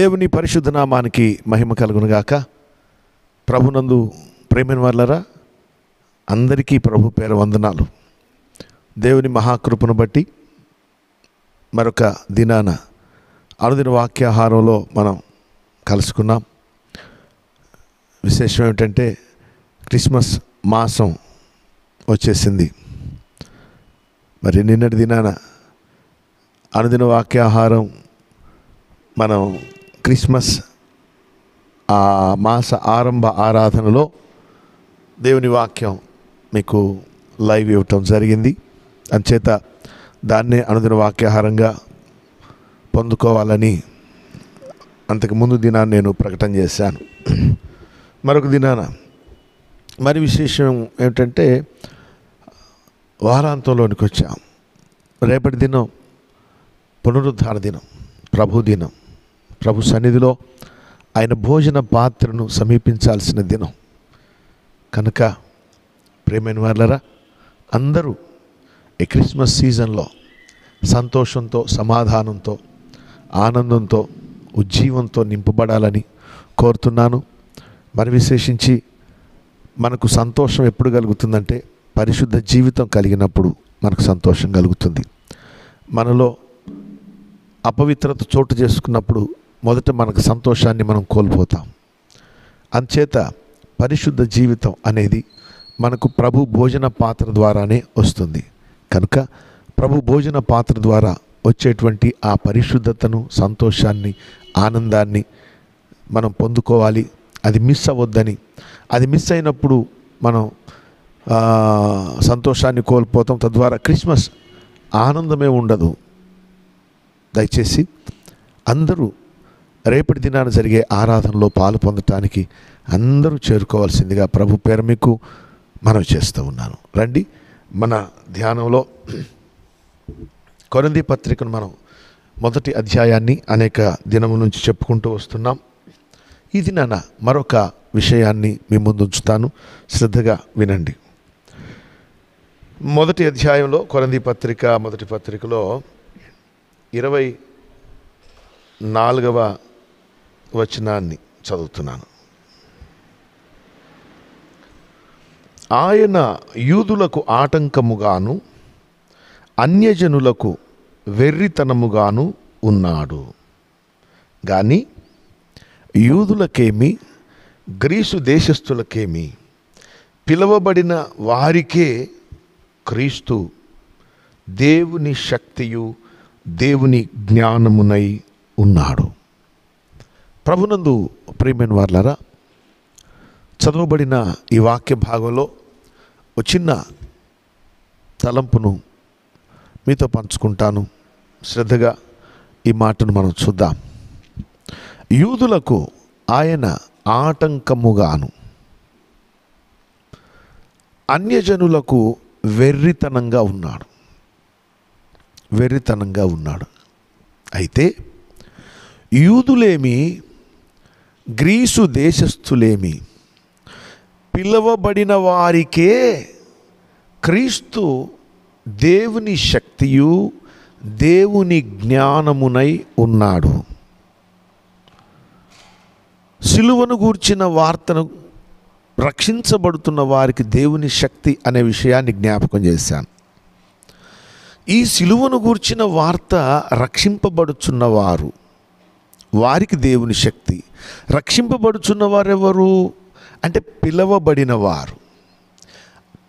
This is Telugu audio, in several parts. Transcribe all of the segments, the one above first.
దేవుని పరిశుద్ధ నామానికి మహిమ కలుగునుగాక. ప్రభునందు ప్రేమిన వాళ్ళరా అందరికీ ప్రభు పేర వందనాలు. దేవుని మహాకృపను బట్టి మరొక దినాన అనుదిన వాక్యాహారంలో మనం కలుసుకున్నాం. విశేషం ఏమిటంటే క్రిస్మస్ మాసం వచ్చేసింది. మరి నిన్నటి దినాన అనుదిన వాక్యాహారం మనం క్రిస్మస్ ఆ మాస ఆరంభ ఆరాధనలో దేవుని వాక్యం మీకు లైవ్ ఇవ్వటం జరిగింది. అంచేత దాన్నే అనుదిన వాక్యాహారంగా పొందుకోవాలని అంతకు ముందు దినాన్ని నేను ప్రకటన చేశాను. మరొక దినాన మరి విశేషం ఏమిటంటే వారాంతంలోనికి వచ్చాం. రేపటి దినం పునరుద్ధార దినం ప్రభు దినం. ప్రభు సన్నిధిలో ఆయన భోజన పాత్రను సమీపించాల్సిన దినం. కనుక ప్రేమైన వాళ్ళరా అందరూ ఈ క్రిస్మస్ సీజన్లో సంతోషంతో సమాధానంతో ఆనందంతో ఉజ్జీవంతో నింపబడాలని కోరుతున్నాను. మరి విశేషించి మనకు సంతోషం ఎప్పుడు కలుగుతుందంటే పరిశుద్ధ జీవితం కలిగినప్పుడు మనకు సంతోషం కలుగుతుంది. మనలో అపవిత్రత చోటు చేసుకున్నప్పుడు మొదట మనకు సంతోషాన్ని మనం కోల్పోతాం. అంచేత పరిశుద్ధ జీవితం అనేది మనకు ప్రభు భోజన పాత్ర ద్వారానే వస్తుంది. కనుక ప్రభు భోజన పాత్ర ద్వారా వచ్చేటువంటి ఆ పరిశుద్ధతను సంతోషాన్ని ఆనందాన్ని మనం పొందుకోవాలి. అది మిస్ అవ్వద్దని అది మిస్ అయినప్పుడు మనం సంతోషాన్ని కోల్పోతాం. తద్వారా క్రిస్మస్ ఆనందమే ఉండదు. దయచేసి అందరూ రేపటి దినాన జరిగే ఆరాధనలో పాలు పొందటానికి అందరూ చేరుకోవాల్సిందిగా ప్రభు పేరు మీకు మనం చేస్తూ ఉన్నాను. రండి మన ధ్యానంలో కొరంది పత్రికను మనం మొదటి అధ్యాయాన్ని అనేక దినముల నుంచి చెప్పుకుంటూ వస్తున్నాం. ఈ దినాన మరొక విషయాన్ని మీ ముందు ఉంచుతాను. శ్రద్ధగా వినండి. మొదటి అధ్యాయంలో కొరంది పత్రిక మొదటి పత్రికలో ఇరవై నాలుగవ వచనాన్ని చదువుతున్నాను. ఆయన యూదులకు ఆటంకముగాను అన్యజనులకు వెర్రితనముగాను ఉన్నాడు. కానీ యూదులకేమి గ్రీసు దేశస్థులకేమి పిలువబడిన వారికే క్రీస్తు దేవుని శక్తియు దేవుని జ్ఞానమునై ఉన్నాడు. ప్రభునందు ప్రేమైన వార్లరా చదవబడిన ఈ వాక్య భాగంలో ఒక చిన్న తలంపును మీతో పంచుకుంటాను. శ్రద్ధగా ఈ మాటను మనం చూద్దాం. యూదులకు ఆయన ఆటంకముగాను అన్యజనులకు వెర్రితనంగా ఉన్నాడు. వెర్రితనంగా ఉన్నాడు. అయితే యూదులేమి గ్రీసు దేశస్థులేమి? పిలువబడిన వారికే క్రీస్తు దేవుని శక్తియు దేవుని జ్ఞానమునై ఉన్నాడు. సిలువను గూర్చిన వార్తను రక్షించబడుతున్న వారికి దేవుని శక్తి అనే విషయాన్ని జ్ఞాపకం చేశాను. ఈ సిలువను గూర్చిన వార్త రక్షింపబడుచున్నవారు వారికి దేవుని శక్తి. రక్షింపబడుచున్న వారెవరు అంటే పిలవబడిన వారు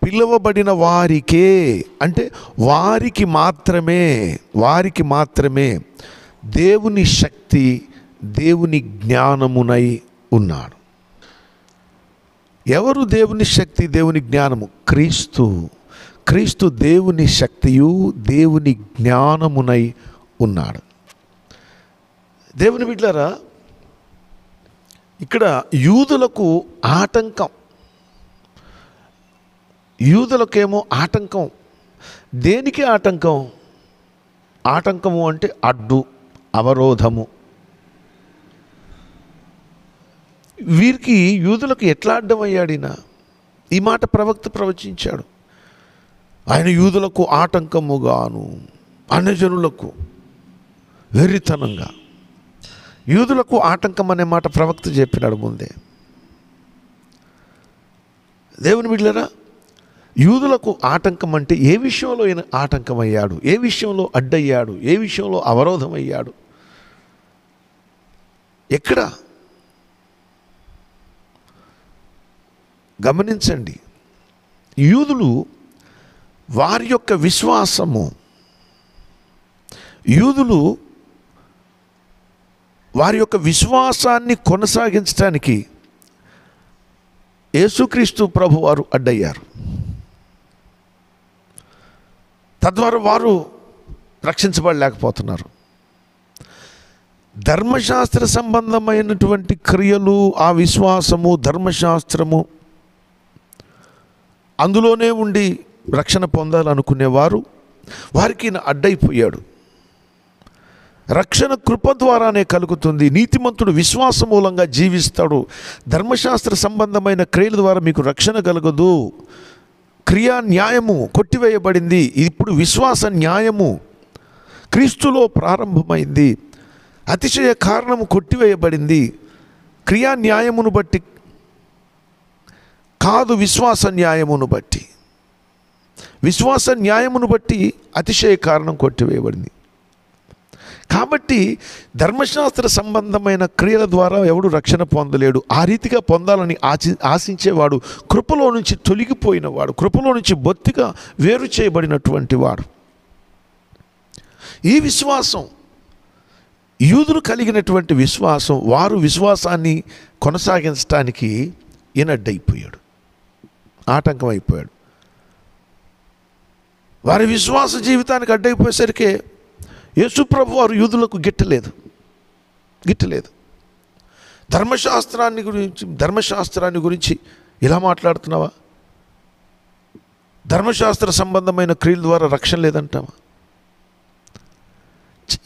పిలువబడిన వారికే అంటే వారికి మాత్రమే వారికి మాత్రమే దేవుని శక్తి దేవుని జ్ఞానమునై ఉన్నాడు. ఎవరు దేవుని శక్తి దేవుని జ్ఞానము? క్రీస్తు. క్రీస్తు దేవుని శక్తియు దేవుని జ్ఞానమునై ఉన్నాడు. దేవుని బిడ్డలారా ఇక్కడ యూదులకు ఆటంకం. యూదులకేమో ఆటంకం. దేనికి ఆటంకం? ఆటంకము అంటే అడ్డు అవరోధము. వీరికి యూదులకు ఎట్లా అడ్డమయ్యాడు ఈ మాట ప్రవక్త ప్రవచించాడు. ఆయన యూదులకు ఆటంకముగాను అన్యజనులకు వెర్రితనంగా. యూదులకు ఆటంకం అనే మాట ప్రవక్త చెప్పినాడు ముందే. దేవుని బిడ్డలరా యూదులకు ఆటంకం అంటే ఏ విషయంలో ఈయన ఆటంకమయ్యాడు ఏ విషయంలో అడ్డయ్యాడు ఏ విషయంలో అవరోధం అయ్యాడు ఎక్కడ? గమనించండి యూదులు వారి యొక్క విశ్వాసము యూదులు వారి యొక్క విశ్వాసాన్ని కొనసాగించడానికి యేసుక్రీస్తు ప్రభు వారు అడ్డయ్యారు. తద్వారా వారు రక్షించబడలేకపోతున్నారు. ధర్మశాస్త్ర సంబంధమైనటువంటి క్రియలు ఆ విశ్వాసము ధర్మశాస్త్రము అందులోనే ఉండి రక్షణ పొందాలనుకునేవారు. వారికి అడ్డైపోయాడు. రక్షణ కృప ద్వారానే కలుగుతుంది. నీతిమంతుడు విశ్వాస మూలంగా జీవిస్తాడు. ధర్మశాస్త్ర సంబంధమైన క్రియల ద్వారా మీకు రక్షణ కలగదు. క్రియా న్యాయము కొట్టివేయబడింది. ఇప్పుడు విశ్వాస న్యాయము క్రీస్తులో ప్రారంభమైంది. అతిశయ కారణము కొట్టివేయబడింది. క్రియా న్యాయమును బట్టి కాదు విశ్వాస న్యాయమును బట్టి. విశ్వాస న్యాయమును బట్టి అతిశయ కారణం కొట్టివేయబడింది. కాబట్టి ధర్మశాస్త్ర సంబంధమైన క్రియల ద్వారా ఎవడు రక్షణ పొందలేడు. ఆ రీతిగా పొందాలని ఆచి ఆశించేవాడు కృపలో నుంచి తొలగిపోయినవాడు కృపలో నుంచి బొత్తిగా వేరు చేయబడినటువంటి వాడు. ఈ విశ్వాసం యూదులు కలిగినటువంటి విశ్వాసం వారు విశ్వాసాన్ని కొనసాగించడానికి ఈనడ్డైపోయాడు ఆటంకం అయిపోయాడు వారి విశ్వాస జీవితానికి అడ్డైపోయేసరికి యేసుప్రభు వారు యూదులకు గిట్టలేదు. గిట్టలేదు. ధర్మశాస్త్రాన్ని గురించి ధర్మశాస్త్రాన్ని గురించి ఇలా మాట్లాడుతున్నావా? ధర్మశాస్త్ర సంబంధమైన క్రియల ద్వారా రక్షణ లేదంటావా?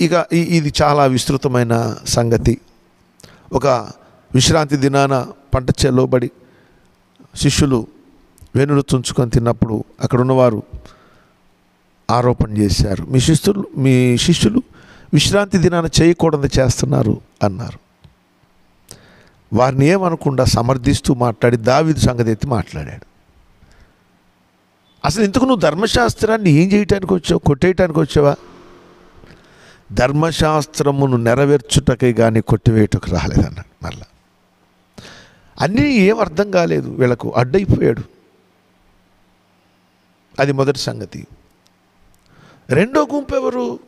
ఇక ఈ- ఇది చాలా విస్తృతమైన సంగతి. ఒక విశ్రాంతి దినాన పంట చెల్లోబడి శిష్యులు వెనులు తుంచుకొని తిన్నప్పుడు అక్కడ ఉన్నవారు ఆరోపణ చేశారు. మీ శిష్యులు మీ శిష్యులు విశ్రాంతి దినాన చేయకూడదు చేస్తున్నారు అన్నారు. వారిని ఏమనకుండా సమర్థిస్తూ మాట్లాడి దావిదు సంగతి ఎత్తి మాట్లాడాడు. అసలు ఇంతకు నువ్వు ధర్మశాస్త్రాన్ని ఏం చేయటానికి వచ్చావు? కొట్టేయటానికి వచ్చావా? ధర్మశాస్త్రమును నెరవేర్చుటకై కానీ కొట్టివేయటకు రాలేదన్నాడు మళ్ళా అన్నీ ఏం అర్థం కాలేదు వీళ్ళకు. అడ్డైపోయాడు. అది మొదటి సంగతి. రెండో గుంపు ఎవరు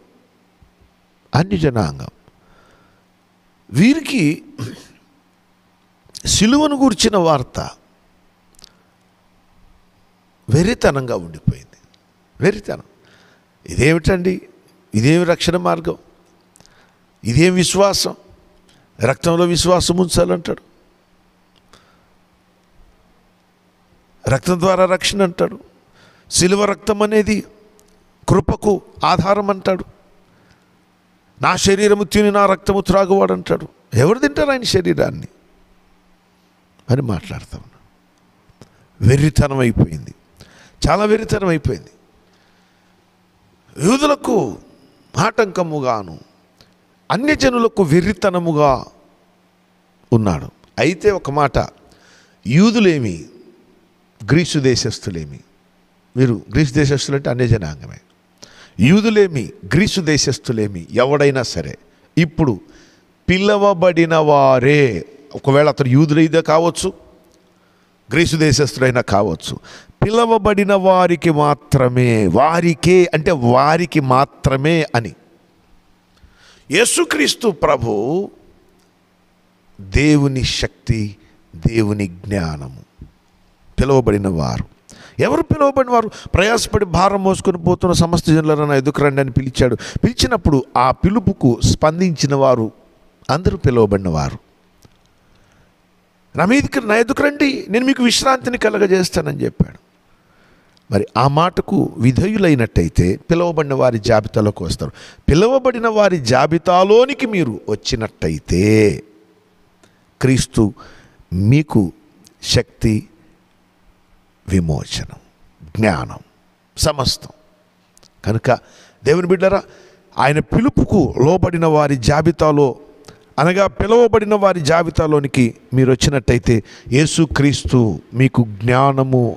అన్ని జనాంగం. వీరికి సిలువను గూర్చిన వార్త వెరితనంగా ఉండిపోయింది. వెరితనం ఇదేమిటండి? ఇదేమి రక్షణ మార్గం? ఇదేం విశ్వాసం? రక్తంలో విశ్వాసం ఉంచాలంటాడు. రక్తం ద్వారా రక్షణ అంటాడు. సిలువ రక్తం అనేది కృపకు ఆధారం అంటాడు. నా శరీరము తిని నా రక్తము త్రాగువాడు అంటాడు. ఎవరు తింటారు ఆయన శరీరాన్ని? అని మాట్లాడుతా ఉన్నా వెర్రితనం అయిపోయింది. చాలా వెర్రితనం అయిపోయింది. యూదులకు ఆటంకముగాను అన్యజనులకు వెర్రితనముగా ఉన్నాడు. అయితే ఒక మాట యూదులేమి గ్రీసు దేశస్థులేమి? వీరు గ్రీసు దేశస్థులంటే అంటే జనాంగమే యూదులేమి గ్రీసు దేశస్థులేమి ఎవడైనా సరే ఇప్పుడు పిలవబడిన వారే ఒకవేళ అతను యూదులైదే కావచ్చు గ్రీసు దేశస్థుడైనా కావచ్చు పిలవబడిన వారికి మాత్రమే వారికే అంటే వారికి మాత్రమే అని. యేసుక్రీస్తు ప్రభు దేవుని శక్తి దేవుని జ్ఞానము పిలువబడిన వారు. ఎవరు పిలువబడిన వారు ప్రయాసపడి భారం మోసుకొని పోతున్న సమస్త జనులను నా ఎదుకురండి అని పిలిచాడు. పిలిచినప్పుడు ఆ పిలుపుకు స్పందించిన వారు అందరూ పిలువబడిన వారు నా మీదికి నా ఎదుకురండి నేను మీకు విశ్రాంతిని కలగజేస్తానని చెప్పాడు. మరి ఆ మాటకు విధేయులైనట్టయితే పిలువబడిన వారి జాబితాలోకి వస్తారు. పిలువబడిన వారి జాబితాలోనికి మీరు వచ్చినట్టయితే క్రీస్తు మీకు శక్తి విమోచనం జ్ఞానం సమస్తం. కనుక దేవుని బిడ్డరా ఆయన పిలుపుకు లోబడిన వారి జాబితాలో అనగా పిలువబడిన వారి జాబితాలోనికి మీరు వచ్చినట్టయితే యేసుక్రీస్తు మీకు జ్ఞానము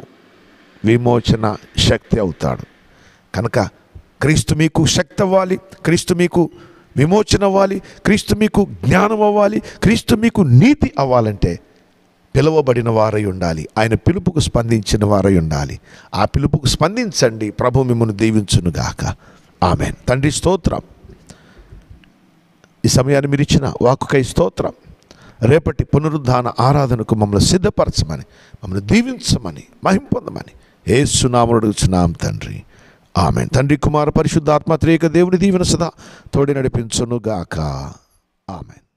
విమోచన శక్తి అవుతాడు. కనుక క్రీస్తు మీకు శక్తి అవ్వాలి క్రీస్తు మీకు విమోచన అవ్వాలి క్రీస్తు మీకు జ్ఞానం అవ్వాలి క్రీస్తు మీకు నీతి అవ్వాలంటే పిలువబడిన వారై ఉండాలి. ఆయన పిలుపుకు స్పందించిన వారై ఉండాలి. ఆ పిలుపుకు స్పందించండి. ప్రభు మిమ్మల్ని దీవించునుగాక ఆమెన్. తండ్రి స్తోత్రం. ఈ సమయాన్ని మీరు ఇచ్చిన వాక్కుకై స్తోత్రం. రేపటి పునరుద్ధాన ఆరాధనకు మమ్మల్ని సిద్ధపరచమని మమ్మల్ని దీవించమని మహింపొందమని ఏ సునామడుచున్నాం తండ్రి. ఆమె తండ్రి కుమార పరిశుద్ధాత్మ త్రేక దేవుని దీవెన సదా తోడి నడిపించునుగాక ఆమెన్.